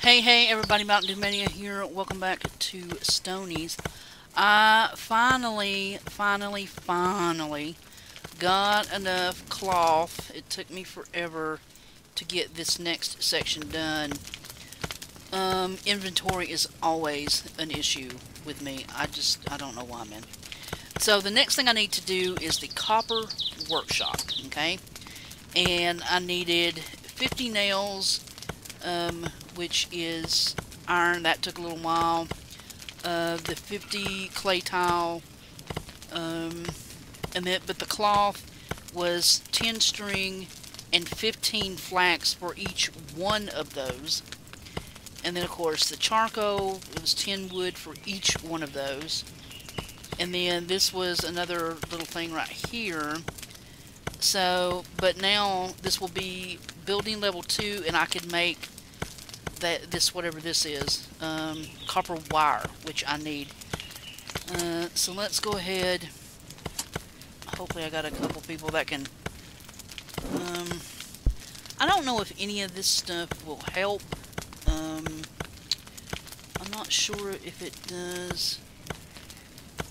Hey, hey, everybody, Mountain Dew Mania here. Welcome back to Stonies. I finally, finally, finally got enough cloth. It took me forever to get this next section done. Um, inventory is always an issue with me. I just, I don't know why, man. So the next thing I need to do is the copper workshop, okay? And I needed 50 nails, um, which is iron. That took a little while. Uh, the 50 clay tile, um, and then, but the cloth was 10 string and 15 flax for each one of those. And then, of course, the charcoal, it was 10 wood for each one of those. And then this was another little thing right here. So, but now this will be building level 2, and I could make that this, whatever this is, um, copper wire, which I need. Uh, so let's go ahead. Hopefully I got a couple people that can... Um, I don't know if any of this stuff will help. Um, I'm not sure if it does.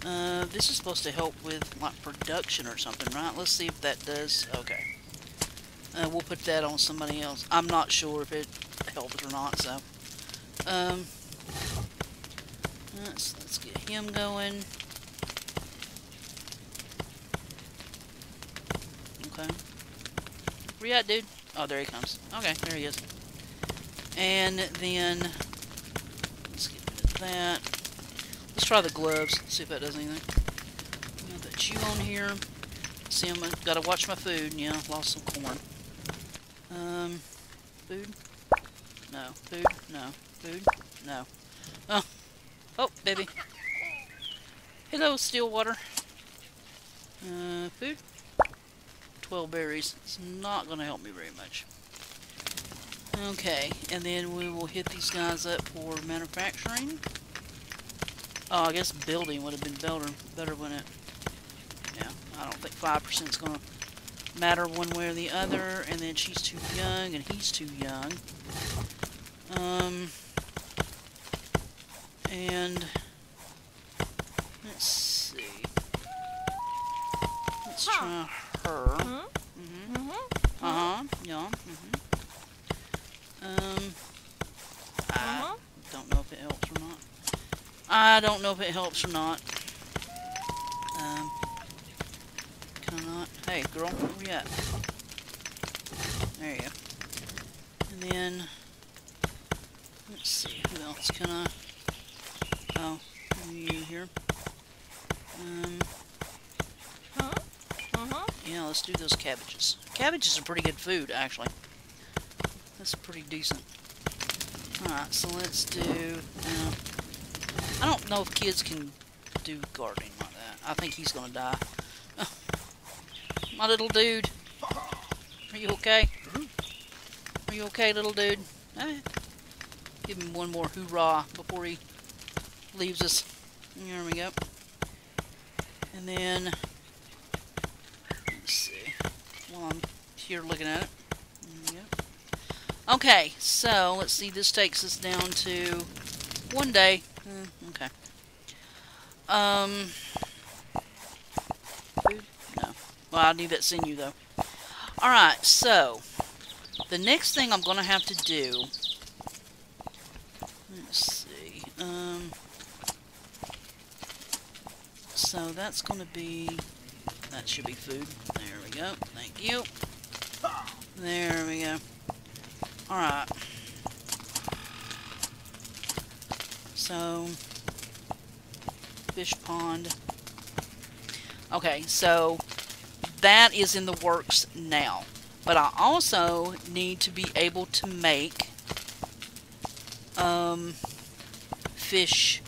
Uh, this is supposed to help with like production or something, right? Let's see if that does. Okay. Uh, we'll put that on somebody else. I'm not sure if it helps or not, so. Um, let's, let's get him going. Okay. Where you at, dude? Oh, there he comes. Okay, there he is. And then, let's get rid of that. Let's try the gloves, see if that does anything. Got that chew on here. See, I'm gotta watch my food. Yeah, lost some corn. Um, food? No. Food? No. Food? No. Oh. Oh, baby. Hello, Stillwater. Uh, food? 12 berries. It's not going to help me very much. Okay, and then we will hit these guys up for manufacturing. Oh, I guess building would have been better, better wouldn't it? Yeah, I don't think 5% is going to matter one way or the other. And then she's too young, and he's too young. Um, and let's see. Let's try her. Mm-hmm. Uh-huh. Yeah. Mm-hmm. Um, I don't know if it helps or not. I don't know if it helps or not. Um, cannot. Hey, girl, where you at? There you go. And then, let's see, who else can I? Oh, you here? Um, uh -huh. Uh -huh. yeah, let's do those cabbages. Cabbages are pretty good food, actually. That's pretty decent. Alright, so let's do... Uh, I don't know if kids can do gardening like that. I think he's gonna die. My little dude. Are you okay? Are you okay, little dude? Eh. Give him one more hoorah before he leaves us. There we go. And then let's see, while I'm here looking at it. Okay, so let's see. This takes us down to one day. Mm, okay. Um. Food? No. Well, I need that sinew though. All right. So the next thing I'm gonna have to do. Let's see. Um. So that's gonna be. That should be food. There we go. Thank you. There we go. Alright. So, fish pond. Okay, so that is in the works now. But I also need to be able to make um, fish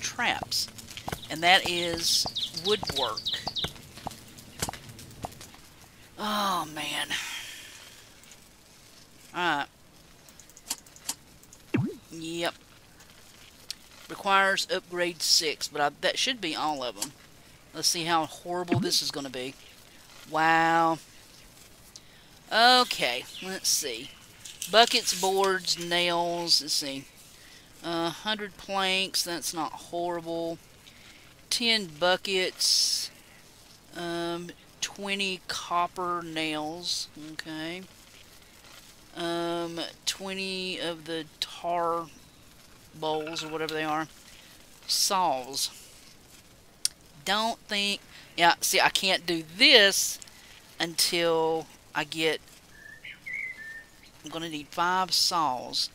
traps. And that is woodwork. Oh, man. Alright. Yep. Requires upgrade 6, but I, that should be all of them. Let's see how horrible this is going to be. Wow. Okay, let's see. Buckets, boards, nails. Let's see. Uh, 100 planks. That's not horrible. 10 buckets. Um, 20 copper nails. Okay. Um, 20 of the tar bowls or whatever they are. Saws. Don't think. Yeah, see, I can't do this until I get. I'm going to need five saws.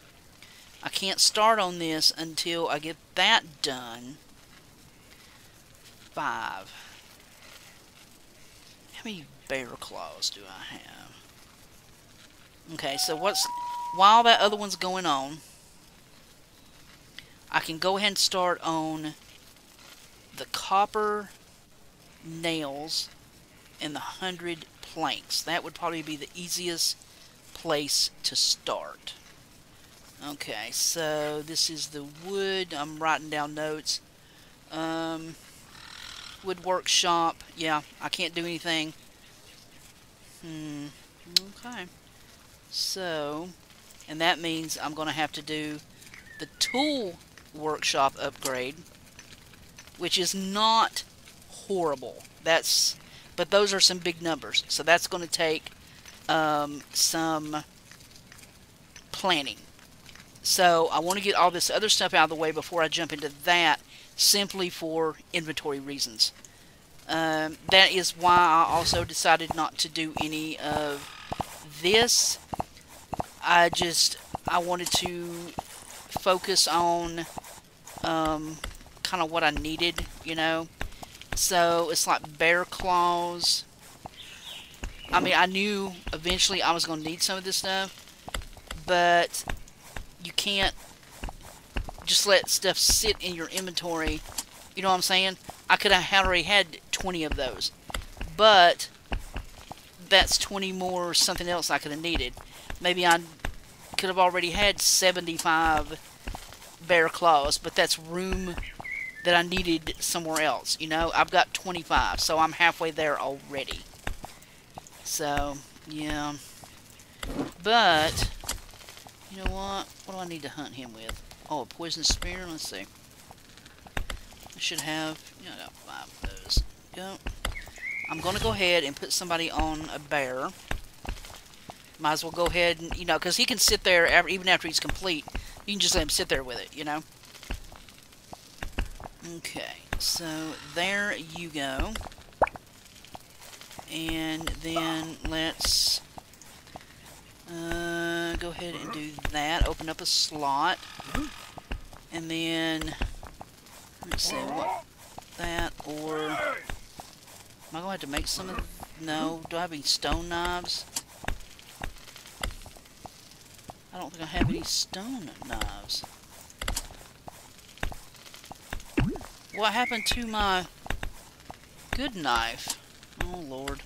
I can't start on this until I get that done. Five. How many bear claws do I have? Okay, so what's... While that other one's going on, I can go ahead and start on the copper nails and the hundred planks. That would probably be the easiest place to start. Okay, so this is the wood. I'm writing down notes. Um, wood workshop. Yeah, I can't do anything. Hmm. Okay. So, and that means I'm going to have to do the tool workshop upgrade, which is not horrible. That's, but those are some big numbers. So that's going to take um, some planning. So I want to get all this other stuff out of the way before I jump into that, simply for inventory reasons. Um, that is why I also decided not to do any of this. I just, I wanted to focus on um, kind of what I needed, you know. So it's like bear claws. I mean, I knew eventually I was going to need some of this stuff, but you can't just let stuff sit in your inventory. You know what I'm saying? I could have already had 20 of those, but that's 20 more something else I could have needed. Maybe I could have already had 75 bear claws, but that's room that I needed somewhere else. You know, I've got 25, so I'm halfway there already. So, yeah. But, you know what? What do I need to hunt him with? Oh, a poison spear? Let's see. I should have, you know, I got five of those. Go. I'm going to go ahead and put somebody on a bear. Might as well go ahead and, you know, because he can sit there even after he's complete. You can just let him sit there with it, you know. Okay, so there you go. And then let's uh, go ahead and do that. Open up a slot. And then, let's see, what, that, or, am I going to have to make some of, no, do I have any stone knives? I don't think I have any stone knives. What happened to my good knife? Oh, Lord.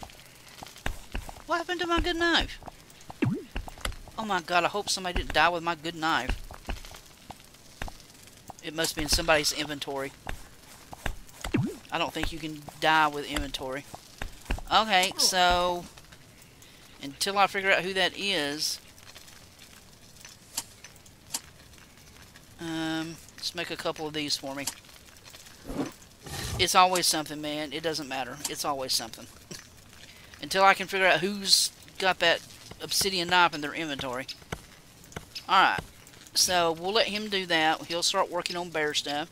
What happened to my good knife? Oh my god, I hope somebody didn't die with my good knife. It must be in somebody's inventory. I don't think you can die with inventory. Okay, so... Until I figure out who that is... Um, let's make a couple of these for me. It's always something, man. It doesn't matter. It's always something. Until I can figure out who's got that obsidian knife in their inventory. Alright. So, we'll let him do that. He'll start working on bear stuff.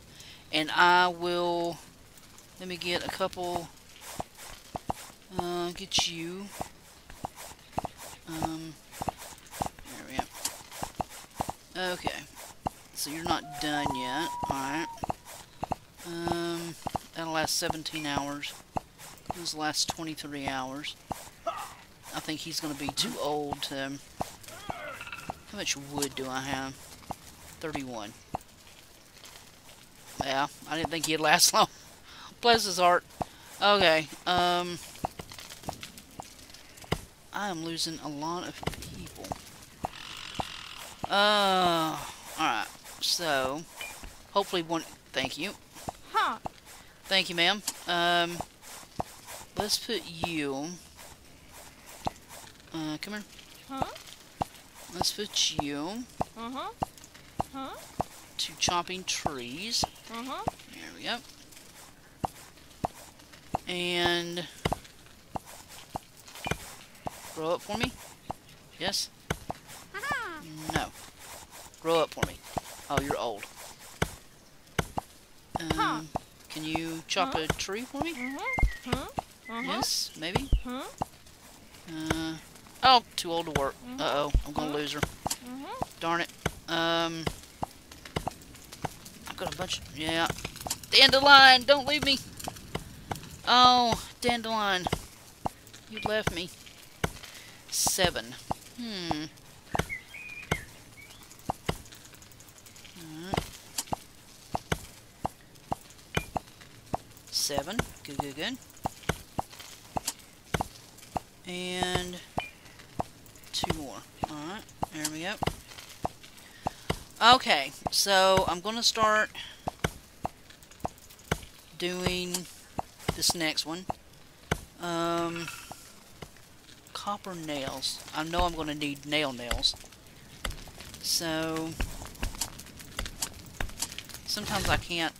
And I will... Let me get a couple... Uh, get you. Um... There we go. Okay. So you're not done yet. Alright. Um, that'll last 17 hours. This last 23 hours. I think he's going to be too old to... How much wood do I have? 31. Yeah, I didn't think he'd last long. Bless his heart. Okay, um... I am losing a lot of people. Uh, alright. So, hopefully one... Thank you. Huh. Thank you, ma'am. Um, let's put you... Uh, come here. Huh? let's put you Uh-huh. Huh? to chopping trees. Uh-huh. There we go. And grow up for me. Yes. No. Grow up for me. Oh, you're old. Um, Huh. Can you chop a tree for me? Uh-huh. Huh? Uh-huh. Yes, maybe. Huh? Uh, oh, too old to work. Mhm. Uh oh, I'm gonna lose her. Darn it. Um, I've got a bunch. Of, yeah, dandelion, don't leave me. Oh, dandelion, you left me. Seven. Hmm. Alright. Seven. Good, good, good. And two more. Alright, there we go. Okay, so I'm going to start doing this next one. Um, copper nails. I know I'm going to need nail nails. So, sometimes I can't.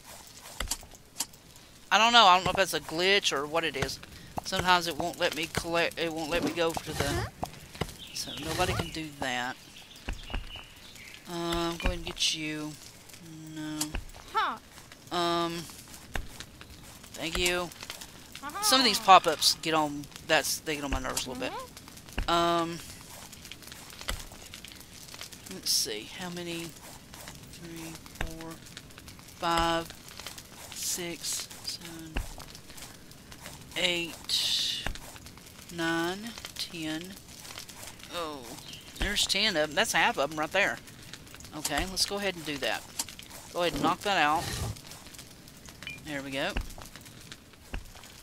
I don't know. I don't know if that's a glitch or what it is. Sometimes it won't let me collect. It won't let me go to the. So nobody can do that. I'm going to get you. No. Huh. Um. Thank you. Uh-huh. Some of these pop-ups get on. That's they get on my nerves a little bit. Um. Let's see. How many? Three, four, five, six, seven, eight, nine, ten. Oh, there's ten of them. That's half of them right there. Okay, let's go ahead and do that. Go ahead and knock that out. There we go.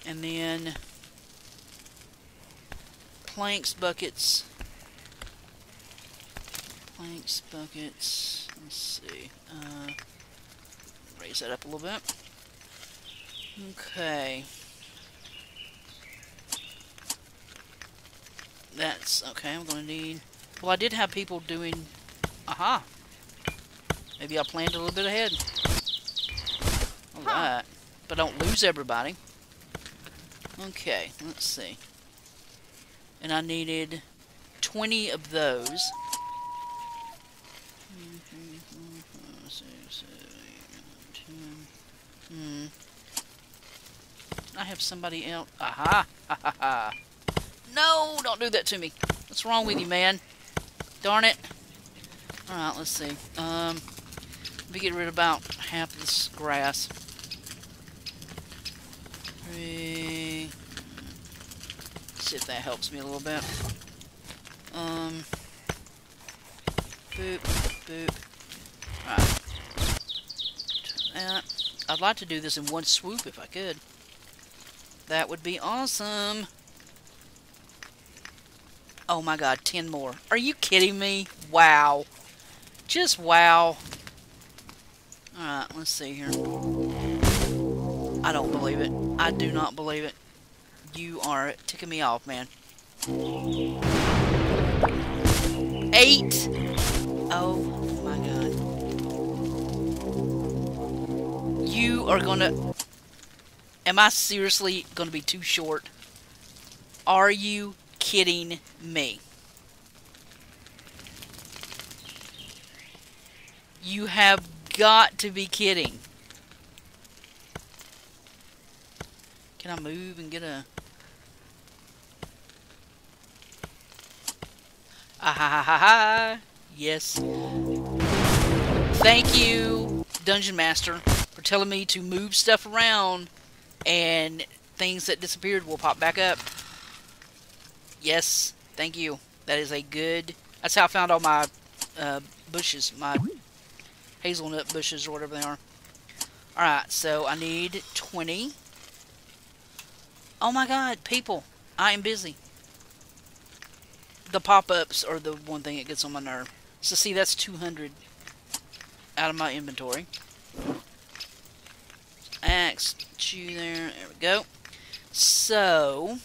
And then planks, buckets. Planks, buckets. Let's see. Uh, raise that up a little bit. Okay. That's okay. I'm gonna need. Well, I did have people doing. Aha. Maybe I planned a little bit ahead. Alright. Huh. but don't lose everybody. Okay, let's see. And I needed 20 of those. Hmm. I have somebody else. Aha! Ha ha ha! No! Don't do that to me. What's wrong with you, man? Darn it. Alright, let's see. Um, let me get rid of about half of this grass. Three. See if that helps me a little bit. Um. Boop, boop. Alright. That. I'd like to do this in one swoop if I could. That would be awesome. Oh my god, 10 more. Are you kidding me? Wow. Just wow. Alright, let's see here. I don't believe it. I do not believe it. You are ticking me off, man. Eight! Oh my god. You are gonna... Am I seriously gonna be too short? Are you kidding me? You have got to be kidding. Can I move and get a... Ah ha ha ha ha! Yes. Thank you, Dungeon Master, for telling me to move stuff around and things that disappeared will pop back up. Yes, thank you. That is a good... That's how I found all my uh, bushes, my hazelnut bushes or whatever they are. Alright, so I need 20. Oh my god, people. I am busy. The pop-ups are the one thing that gets on my nerve. So see, that's 200 out of my inventory. Axe, chew there. There we go. So,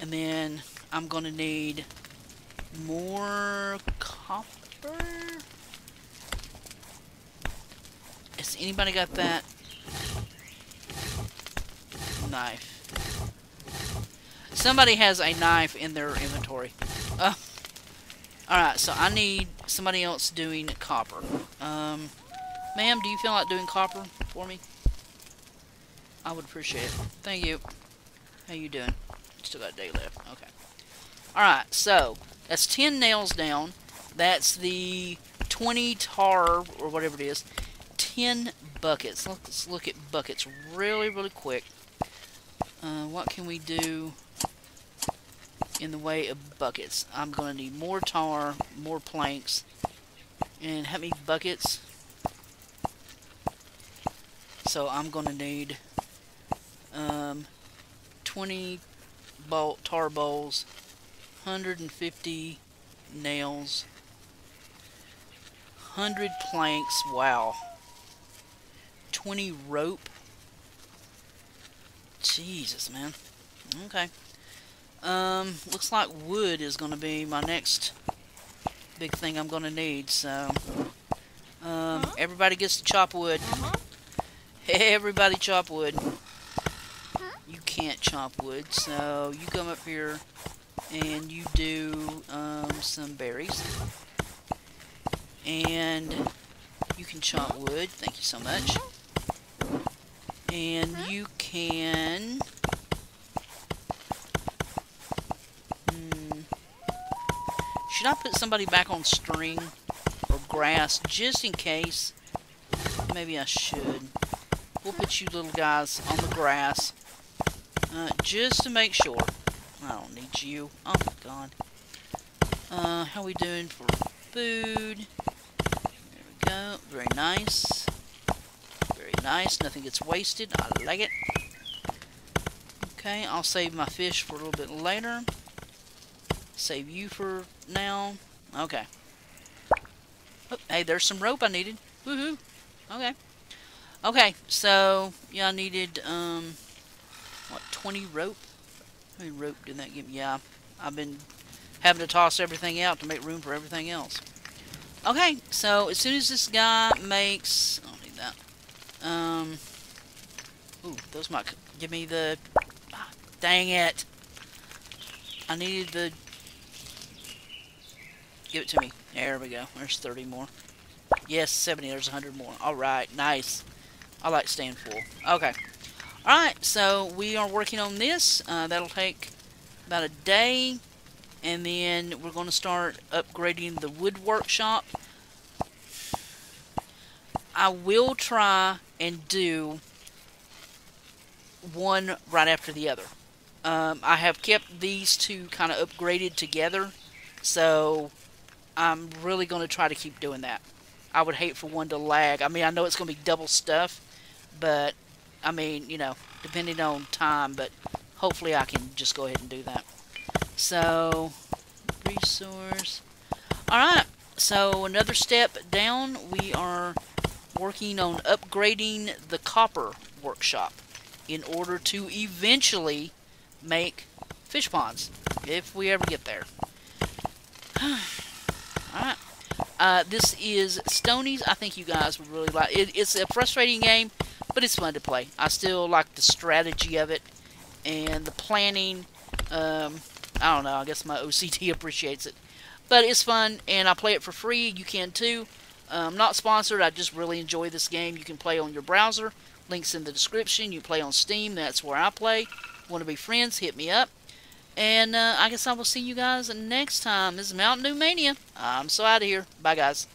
and then I'm to need more copper. Has anybody got that knife? Somebody has a knife in their inventory. Uh, Alright, so I need somebody else doing copper. Um, ma'am, do you feel like doing copper for me? I would appreciate it. Thank you. How you doing? Still got a day left. Okay. Alright, so that's 10 nails down. That's the 20 tar, or whatever it is. 10 buckets. Let's look at buckets really, really quick. Uh, what can we do in the way of buckets? I'm going to need more tar, more planks. And how many buckets? So I'm going to need um, 20 bowl, tar bowls, 150 nails, 100 planks, wow, 20 rope, Jesus, man, okay, um, looks like wood is going to be my next big thing I'm going to need, so, um, Huh? everybody gets to chop wood, Uh-huh. everybody chop wood, you can't chop wood, so you come up here and you do um, some berries. And you can chop wood, thank you so much. And you can... Hmm, should I put somebody back on string or grass just in case? Maybe I should. We'll put you little guys on the grass. Uh, just to make sure. I don't need you. Oh my god. Uh, how we doing for food? There we go. Very nice. Very nice. Nothing gets wasted. I like it. Okay, I'll save my fish for a little bit later. Save you for now. Okay. Oh, hey, there's some rope I needed. Woohoo. Okay. Okay, so, I needed, um, what, 20 rope? How many rope did that give me? Yeah, I've been having to toss everything out to make room for everything else. Okay, so as soon as this guy makes... I don't need that. Um, ooh, those might give me the... ah, dang it. I needed the... Give it to me. There we go. There's 30 more. Yes, 70. There's 100 more. Alright, nice. I like staying full. Okay. Alright, so we are working on this. Uh, that'll take about a day. And then we're going to start upgrading the wood workshop. I will try and do one right after the other. Um, I have kept these two kind of upgraded together. So I'm really going to try to keep doing that. I would hate for one to lag. I mean, I know it's going to be double stuff, but I mean, you know, depending on time, but hopefully I can just go ahead and do that. So, resource. Alright, so another step down, we are working on upgrading the copper workshop in order to eventually make fish ponds, if we ever get there. Alright. Uh, this is Stonies. I think you guys would really like it. It's a frustrating game, but it's fun to play. I still like the strategy of it and the planning. Um, I don't know. I guess my OCD appreciates it, but it's fun, and I play it for free. You can too. Um, I'm not sponsored. I just really enjoy this game. You can play on your browser. Links in the description. You play on Steam. That's where I play. Want to be friends? Hit me up. And uh, I guess I will see you guys next time. This is Mountain Dew Mania. I'm so out of here. Bye, guys.